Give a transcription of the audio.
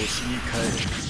星に帰る。